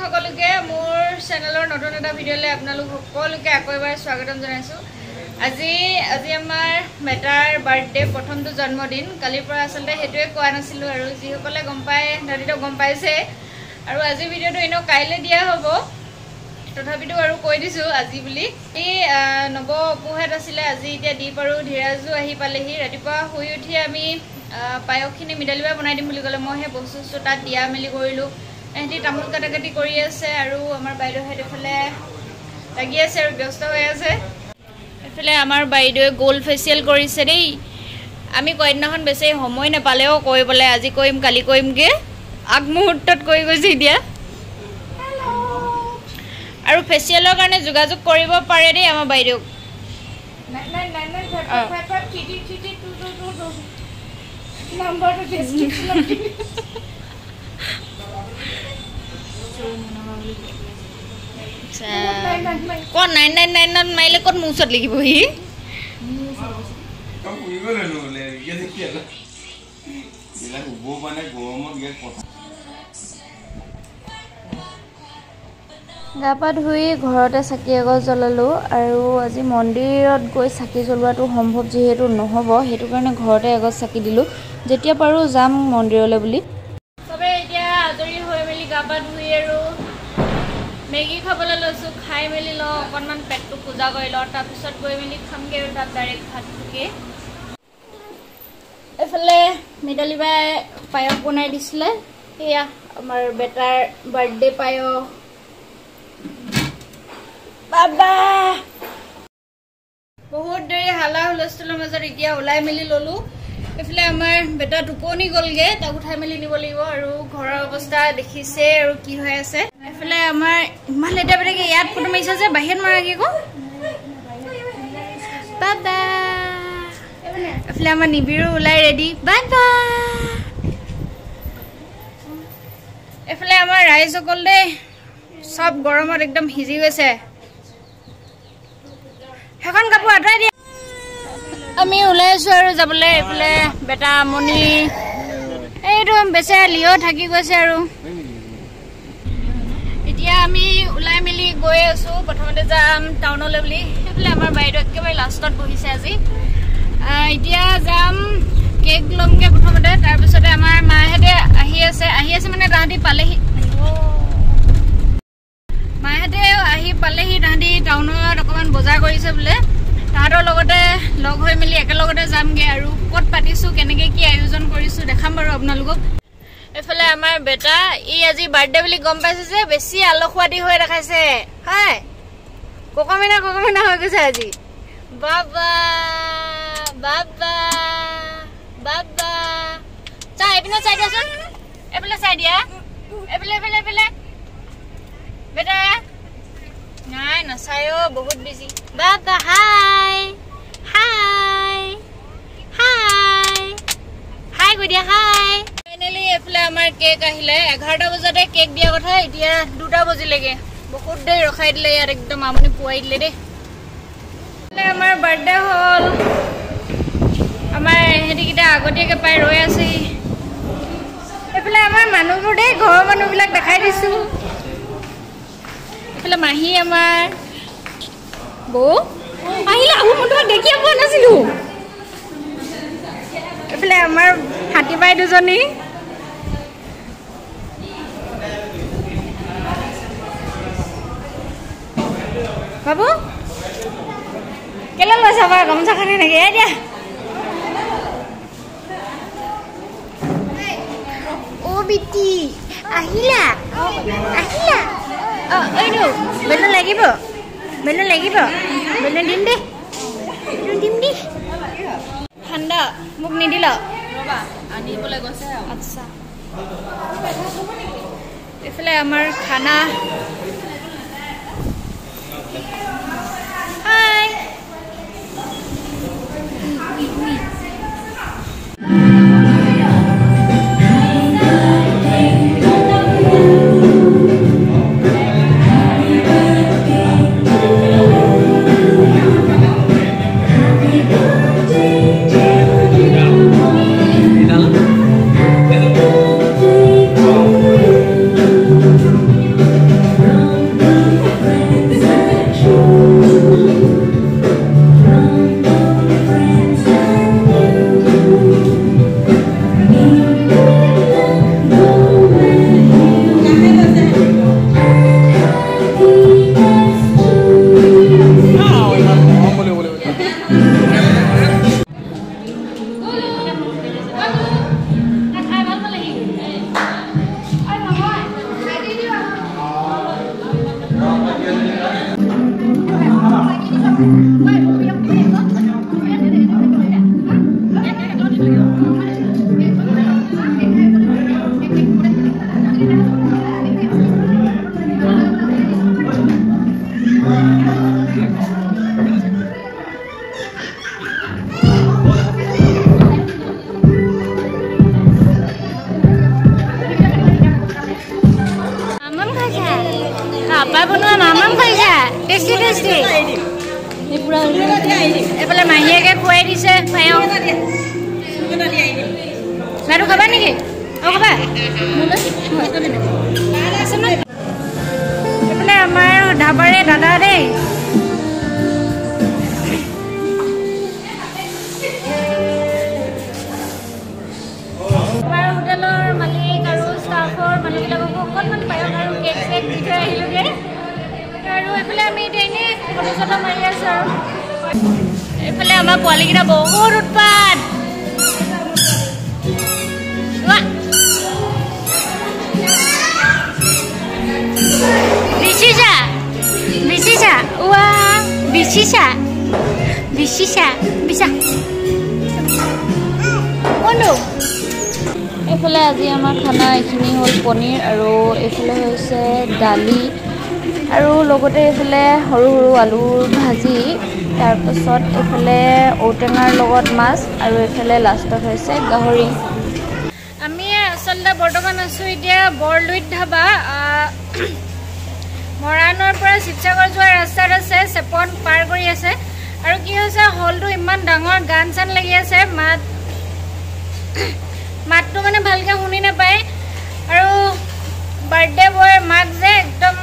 সকলোকে মোৰ চেনেলৰ নতুন এটা ভিডিঅ'লৈ আপোনালোক সকলোকে আকৌ এবাৰ স্বাগতম জনাইছোঁ। আজি আজি আমাৰ বেটাৰ বাৰ্থডে প্ৰথমটো জন্মদিন। কালিৰ পৰা আচলতে সেইটোৱে কোৱা নাছিলোঁ আৰু যিসকলে গম পায় সিহঁতিতো গম পাইছে। আৰু আজিৰ ভিডিঅ'টো এনেও কাইলৈ দিয়া হ'ব। তথাপিতো আৰু কৈ দিছোঁ আজি বুলি। এই নৱ অপুহেঁত আছিলে আজি এতিয়া দ্বীপ আৰু ধীৰাজো আহি পালেহি। ৰাতিপুৱা শুই উঠি আমি আহ, পায়সখিনি মিতালীবাই বনাই দিম বুলি ক'লে। মই সেই বস্তু তাত দিয়া মেলি কৰিলোঁ। এহেঁতি তামোল কাটা কাটি কৰি আছে আৰু আমাৰ বাইদেউহেঁত এইফালে লাগি আছে আৰু ব্যস্ত হৈ আছে। এইফালে আমাৰ বাইদেৱে গ'ল্ড ফেচিয়েল কৰিছে দেই। আমি কয়দিনাখন বেছি সময় নাপালেও কৰিবলৈ আজি কৰিম কালি কৰিমগৈ। আগমুহূৰ্তত কৰি গৈছে এতিয়া। আৰু ফেচিয়েলৰ কাৰণে যোগাযোগ কৰিব পাৰে দেই আমাৰ বাইদেউক। ক'ত নাইন নাইন নাইনত মাৰিলে ক'ত মোৰ ওচৰত লিখিবহি? গা পা ধুই ঘৰতে চাকি এগছ জ্বলালোঁ আৰু আজি মন্দিৰত গৈ চাকি জ্বলোৱাটো সম্ভৱ যিহেতু নহ'ব সেইটো কাৰণে ঘৰতে এগছ চাকি দিলোঁ। যেতিয়া পাৰোঁ যাম মন্দিৰলৈ বুলি চবেই এতিয়া আজৰি হৈ মেলি গা পা ধুই আৰু মেগী খাবলৈ লৈছোঁ খাই মেলি লওঁ অকণমান পেটটো পূজা কৰি লওঁ তাৰপিছত গৈ মেলি খামগৈ আৰু তাত ডাইৰেক্ট ভাতটোকে এইফালে মিতালী বাই পায়স বনাই দিছিলে সেয়া আমাৰ বেটাৰ বাৰ্থডে পায়স। বাবা! বহুত দেৰি হালা হুলস্থুলৰ মাজত এতিয়া ওলাই মেলি ল'লোঁ। এইফালে আমাৰ বেটা টোপনি গ'লগে তাক উঠাই মেলি নিব লাগিব আৰু ঘৰৰ অৱস্থা দেখিছে আৰু কি হৈ আছে। এইফালে আমাৰ ইমান লেতেৰা পেটেকে ইয়াত ফটো মাৰিছে যে বাহিৰত মাৰাগে এইফালে আমাৰ নিবিৰো ওলাই ৰেডি বাই এইফালে আমাৰ ৰাইজসকল দেই চব গৰমত একদম সিজি গৈছে। সেইখন কাপোৰ আঁতৰাই দিয়া। আমি ওলাই আছো আৰু যাবলৈ এইফালে বেটা আমনি এইটো বেচেৰা লিঅ থাকি গৈছে আৰু। এতিয়া আমি ওলাই মেলি গৈ আছো প্ৰথমতে যাম টাউনলৈ বুলি। সেইফালে আমাৰ বাইদেউ একেবাৰে লাষ্টত বহিছে আজি। এতিয়া যাম কেক ল'মগৈ প্ৰথমতে তাৰপিছতে আমাৰ মাহঁতে আহি আছে। আহি আছে মানে তাহাঁতি পালেহি। মাহঁতে আহি পালেহি তাহাঁতি টাউনত অকণমান বজাৰ কৰিছে বোলে। তাহাঁতৰ লগতে লগ হৈ মেলি একেলগতে যামগৈ আৰু ক'ত পাতিছোঁ কেনেকৈ কি আয়োজন কৰিছোঁ দেখাম বাৰু আপোনালোকক। এইফালে আমাৰ বেটা ই আজি বাৰ্থডে বুলি গম পাইছে যে বেছি আলসুৱাদি হৈ দেখাইছে। হয়। ককমিনা ককমিনা হৈ গৈছে আজি। বাবা বাবা বাবা। চা এইপিনে চাই দিয়াচোন। এইফালে চাই দিয়া। এইফালে এইফালে এইফালে। বেটা। নাই নাচায় বহুত বিজি বাবা হাই হাই হাই হাই কৈ দিয়া হাই ফাইনেলি এইফালে আমাৰ কেক আহিলে। এঘাৰটা বজাতে কেক দিয়া কথা এতিয়া দুটা বজিলেগে। বহুত দেৰি ৰখাই দিলে ইয়াত একদম আমনি পুৱাই দিলে দেই। আমাৰ বাৰ্থডে হ'ল। আমাৰ সিহঁতিকেইটা আগতীয়াকৈ পাই ৰৈ আছেহি। এইফালে আমাৰ মানুহবোৰ দেই ঘৰৰ মানুহবিলাক দেখাই দিছোঁ। এইফালে মাহী আমাৰ বৌ আহিলে আহোঁ মই তোমাক দেখিয়ে পোৱা নাছিলোঁ এইফালে আমাৰ হাতী বাই দুজনী বাবু কেলৈ লৈছা বাৰু গামোচাখন এনেকৈ এ দিয়া আহিলা আহিলা অঁ এইটো বেলুন লাগিব বেলুন লাগিব বেলুন দিম বেলুন দিম দেই ঠাণ্ডা মোক নিদিল এইফালে আমাৰ খানা এইফালে মাহীয়েকে খুৱাই দিছে লাডু খাবা নেকি অঁ খাবা এইফালে আমাৰ ধাবাৰে দাদা দেই বিচিছা বিচিছা বিছা কোনটো এইফালে আজি আমাৰ খানা এইখিনি হ'ল পনীৰ আৰু এইফালে হৈছে দালি আৰু লগতে এইফালে সৰু সৰু আলুৰ ভাজি। তাৰপাছত এইফালে ঔটেঙাৰ লগত মাছ আৰু এইফালে লাষ্টত হৈছে গাহৰি। আমি আচলতে বৰ্তমান আছোঁ এতিয়া বৰলুইত ধাবা মৰাণৰ পৰা শিৱসাগৰ যোৱা ৰাস্তাত আছে চেপন পাৰ কৰি আছে। আৰু কি হৈছে হলটো ইমান ডাঙৰ গান চান লাগি আছে মাত মাতটো মানে ভালকৈ শুনি নাপায়। আৰু বাৰ্থডে বয় মাক যে একদম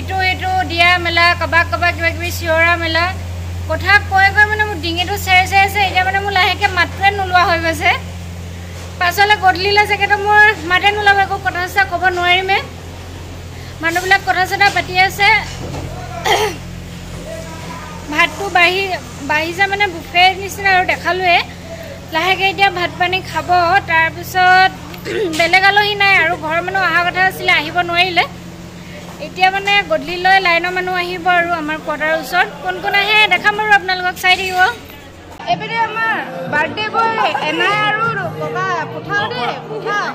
ইটো সিটো দিয়া মেলা কাবাক কাবাক কিবা কিবি চিঞৰা মেলা। কথা কৈ কৈ মানে মোৰ ডিঙিটো চেৰ চেৰ আছে এতিয়া মানে মোৰ লাহেকৈ মাতটোৱে নোলোৱা হৈ গৈছে। পাছলৈ গধূলিলৈ চাগেতো মোৰ মাতে নোলাব একো কথা চথা ক'ব নোৱাৰিমে। মানুহবিলাক কথা চথা পাতি আছে। ভাতটো বাঢ়ি বাঢ়িছে মানে বুফে নিচিনা আৰু দেখালোৱে। লাহেকৈ এতিয়া ভাত পানী খাব তাৰপিছত বেলেগ আলহী নাই আৰু ঘৰৰ মানুহ অহা কথা আছিলে আহিব নোৱাৰিলে। এতিয়া মানে গধূলিলৈ লাইনৰ মানুহ আহিব আৰু আমাৰ কোৱাৰ্টাৰৰ ওচৰত। কোন কোন আহে দেখাম বাৰু আপোনালোকক চাই থাকিব। এইপিনে আমাৰ বাৰ্থডে বয় এনাই আৰু ককা পঠাও দেই পঠাও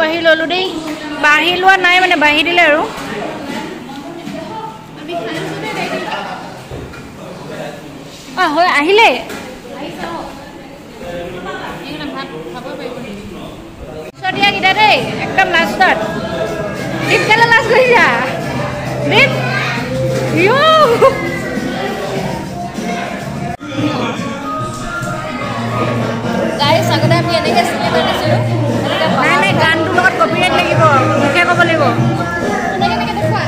বাঢ়ি ল'লোঁ দেই। বাঢ়ি লোৱা নাই মানে বাঢ়ি দিলে আৰু। অঁ হয় আহিলে। চতিয়াকেইটা দেই একদম লাষ্টত। দীপ কেলে লাষ্ট কৰিছা দীপ। গাইছ আগতে আমি এনেকৈ চিনি পোৱা নাছিলোঁ নাই নাই গানটোৰ লগত কপিৰাইট লাগিব মুখে ক'ব লাগিব এনেকৈ এনেকৈ দেখুৱা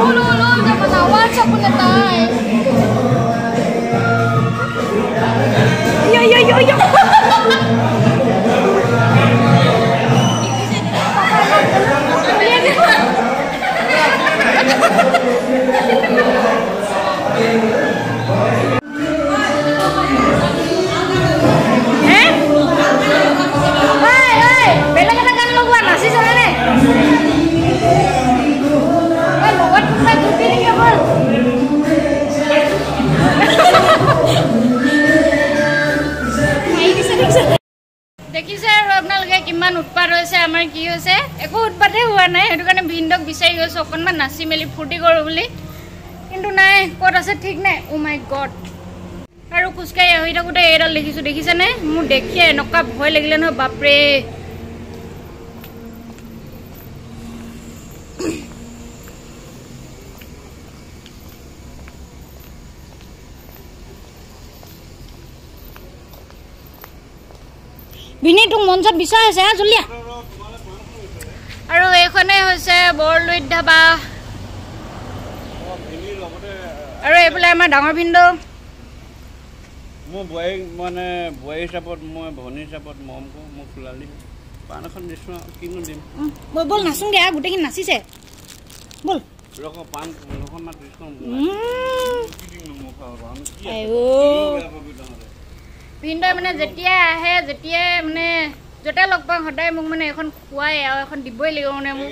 Oh, no, no, jangan awal siapa ngetai. হৈছে আমাৰ কি হৈছে একো উৎপাতে হোৱা নাই সেইটো কাৰণে ভিনদক বিচাৰি গৈছোঁ অকণমান নাচি মেলি ফূৰ্তি কৰোঁ বুলি। কিন্তু নাই ক'ত আছে ঠিক নাই। অ' মাই গড আৰু খোজকাঢ়ি আহি থাকোঁতে এইডাল দেখিছোঁ দেখিছেনে? মোৰ দেখিয়ে এনেকুৱা ভয় লাগিলে নহয় বাপৰে। ভিনি তোক মঞ্চত বিচাৰ আছে হা জুলিয়া? আৰু এইখনে হৈছে বৰলুইত ধাবা আৰু এইফালে আমাৰ ডাঙৰ ভিনদেউ। মোৰ বোৱাৰীক মানে বোৱাৰী হিচাপত মই ভনী হিচাপত মৰম কৰোঁ মোক খোলালি পাণ এখন দিছোঁ আৰু কিনো দিম? উম, ব'ল ব'ল নাচোংগে আ গোটেইখিনি নাচিছে। ব'ল। ৰখ পাণ দিছোঁ দিম পাবি তহঁতে? ভিনদেউ মানে যেতিয়াই আহে যেতিয়াই মানে য'তে লগ পাওঁ সদায় মোক মানে এখন খুৱাই আৰু এখন দিবই লাগিব মানে মোক।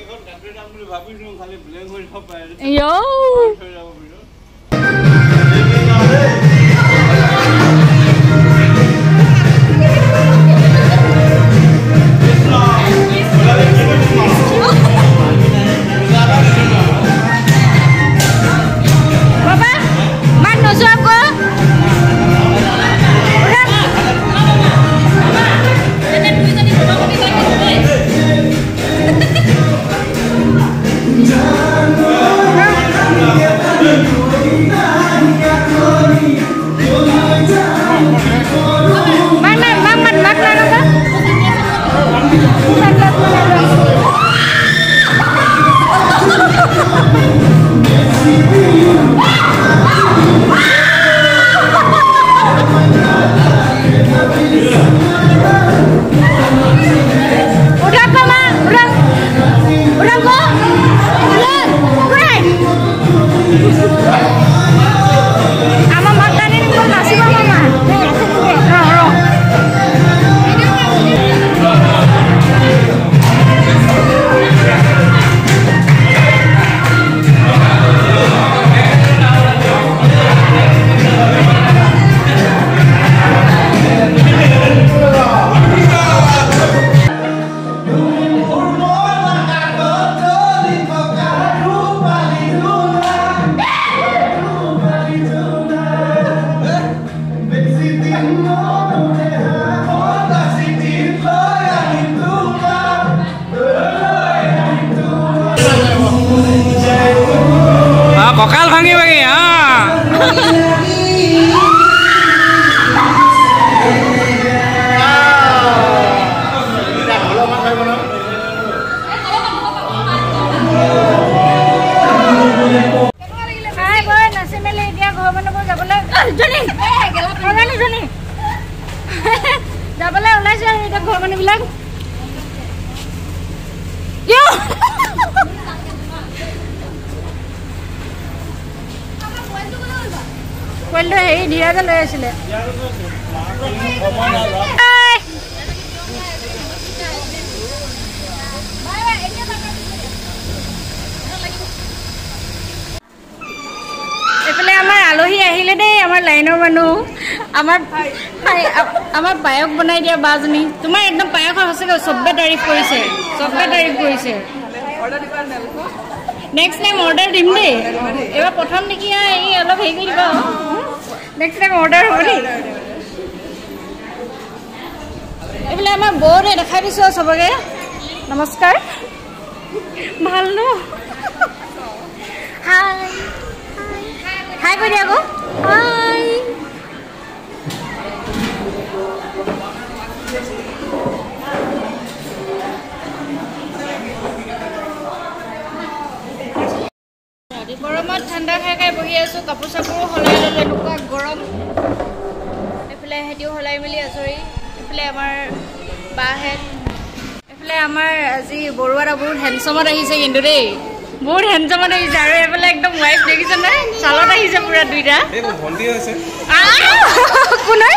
মাক মাক কঁকাল ভাঙি ভাঙি হা খাই বৈ নাচি মেলি এতিয়া ঘৰ মানুহবোৰ যাবলৈ আহ, জনী! নাজানো, জনী! যাবলৈ ওলাইছে আৰু এতিয়া ঘৰ মানুহবিলাক পোৱালিটো হেৰি ধীৰাজে লৈ আছিলে! এইফালে আমাৰ আলহী আহিলে দেই আমাৰ লাইনৰ মানুহ আমাৰ আমাৰ পায়স বনাই দিয়া বাজনী তোমাৰ একদম পায়সৰ সঁচাকৈ চবে তাৰিফ কৰিছে চবে তাৰিফ কৰিছে নেক্সট টাইম অৰ্ডাৰ দিম দেই এইবাৰ প্ৰথম নেকি এই অলপ হেৰি কৰি দিবা নেক্সট টাইম অৰ্ডাৰ হ'ব দেই এইফালে আমাৰ বৌৰে দেখাই দিছোঁ আৰু চবকে নমস্কাৰ ভাল ন হাই হাই কৰি দিয়া আকৌ হাই গৰমত ঠাণ্ডা খাই খাই বহি আছোঁ কাপোৰ চাপোৰো সলাই ল'লোঁ এনেকুৱা গৰম এইফালে সিহঁতিও সলাই মেলি আজৰি এইফালে আমাৰ বাহেঁত এইফালে আমাৰ আজি বৰুৱাত বহুত হেণ্ডচমত আহিছে কিন্তু দেই। বহুত হেণ্ডচমত আহিছে আৰু এইফালে একদম ৱাইফ দেখিছে নে? ছালত আহিছে পুৰা দুইটা! কোনে?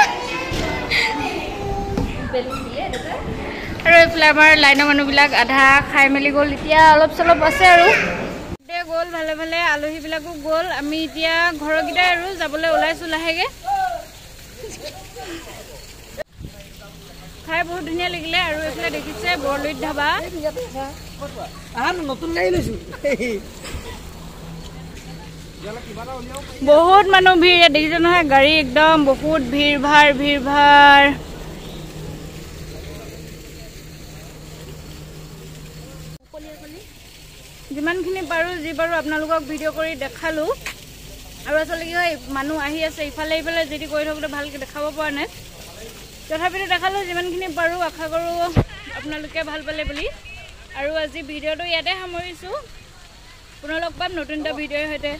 আৰু এইফালে আমাৰ লাইনৰ মানুহবিলাক আধা খাই মেলি গ'ল। এতিয়া অলপ চলপ আছে আৰু। গ'ল ভালে ভালে। আলহীবিলাকো গ'ল। আমি এতিয়া ঘৰৰকেইটাই আৰু যাবলৈ ওলাইছোঁ লাহেকৈ। খাই বহুত ধুনীয়া লাগিলে আৰু এইফালে দেখিছে বৰলুইত ধাবা। নতুন গাড়ী লৈছো। বহুত মানুহ ভিৰ ইয়াত দেখিছে নহয় গাড়ী একদম বহুত ভিৰ ভাৰ ভিৰ ভাৰ। যিমানখিনি পাৰোঁ যি পাৰোঁ আপোনালোকক ভিডিঅ' কৰি দেখালোঁ। আৰু আচলতে কি হয় মানুহ আহি আছে ইফালে ইফালে যিটি কৰি থাকোঁতে ভালকৈ দেখাব পৰা নাই। তথাপিতো দেখালোঁ যিমানখিনি পাৰোঁ আশা কৰোঁ আপোনালোকে ভাল পালে বুলি। আৰু আজি ভিডিঅ'টো ইয়াতে সামৰিছোঁ। পুনৰ লগ পাম নতুন এটা ভিডিঅ'ৰ সৈতে।